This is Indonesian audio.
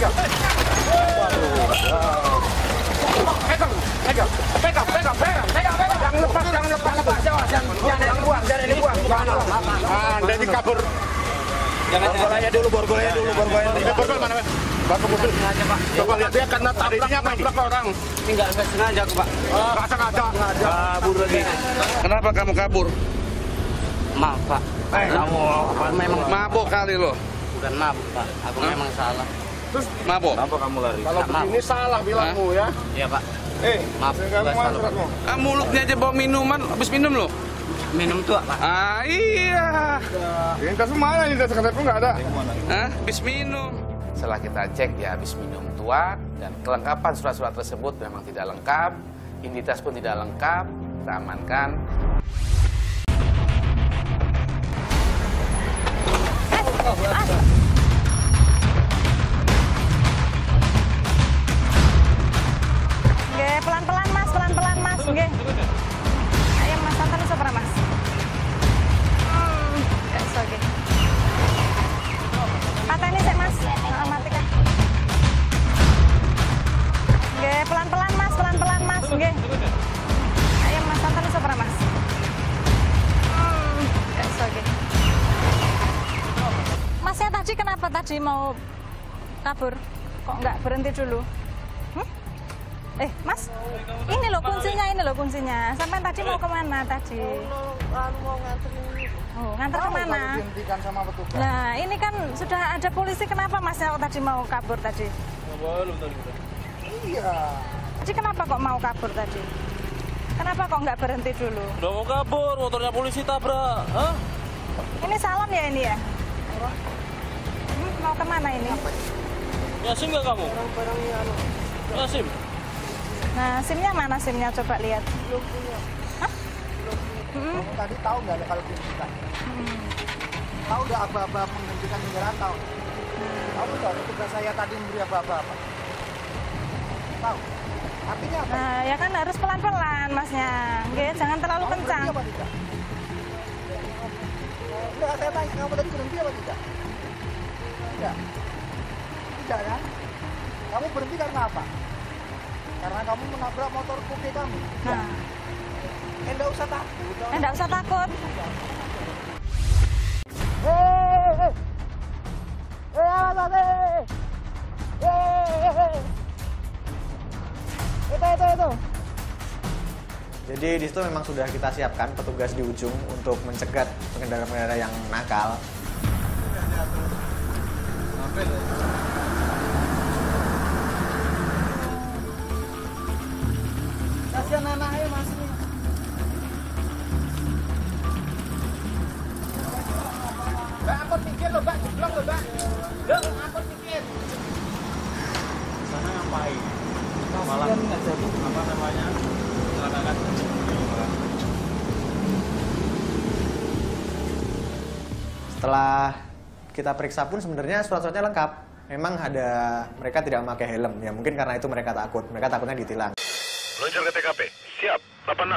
pegang. Waduh. Pegang, pegang, pegang, pegang, pegang, pegang, pegang. Jangan lepas, jangan lepas, lepas. Jangan, jangan, jangan dibuang, jangan dibuang. Jangan. Ah, Anda kabur. Borgolnya dulu, borgolnya dulu, borgolnya dulu. Ini borgol mana, Mas? Bapak mobil. Coba lihat dia karena tadinya apa ini? orang. Enggak, enggak sengaja Pak. Nggak sengaja. Kabur lagi. Kenapa kamu kabur? Maaf Pak. Kamu memang Mabok kali lo. bukan mabuk Pak. Aku memang salah. Mabok. Kalau Maaf. begini salah bilangmu ya. Iya Pak. Eh, Maaf, kamu. Ah, mulutnya aja bawa minuman, habis minum lo. Minum tua Pak. Ah iya. Ini tas mana ini tas kantorku nggak ada. Hah? Habis minum. Setelah kita cek dia habis minum tua dan kelengkapan surat-surat tersebut memang tidak lengkap, identitas pun tidak lengkap, kita amankan. Tadi kenapa tadi mau kabur? Kok nggak berhenti dulu? Hmm? Eh, Mas, ini loh kuncinya, ini loh kuncinya. Sampai tadi mau ke mana tadi? mau nganterin. Oh, ngantar ke mana? Dihentikan sama petugas. Nah, ini kan sudah ada polisi. Kenapa Masnya kok tadi mau kabur tadi? Iya. Tadi kenapa kok mau kabur tadi? Kenapa kok nggak berhenti dulu? Udah mau kabur, motornya polisi tabrak. Hah? Ini salon ya ini ya? Mau ke mana ini? Ya SIM nggak kamu? Ya SIM. Nah, SIM-nya mana SIM-nya? Coba lihat. Belum punya. Hah? Hmm. Kamu tadi tahu nggak ada kalau dihentikan? Tahu udah apa-apa menghentikan kendaraan tahu? Tahu nggak petugas saya tadi memberi apa-apa? Tahu? Artinya apa? Nah, ya kan harus pelan-pelan Masnya. Nggih, jangan terlalu Kamu kencang. berhenti apa tidak? Enggak, saya tanya, kamu tadi berhenti apa tidak? Tidak. Tidak kan? Kamu berhenti karena apa? Karena kamu menabrak motor kopi kami. Nah, Eh, enggak usah takut. eh, nggak usah takut. Hei, awas, hei. Hei, hei. Itu, itu, itu. Jadi di situ memang sudah kita siapkan petugas di ujung untuk mencegat pengendara-pengendara yang nakal. Kasihan anaknya mas ini. Mbak, angkot pikir loh, loh, pikir. Sana ngapain? Apa namanya? Setelah kita periksa pun sebenarnya surat-suratnya lengkap. Memang ada mereka tidak memakai helm. Ya mungkin karena itu mereka takut. Mereka takutnya ditilang. Meluncur ke TKP. Siap. 86.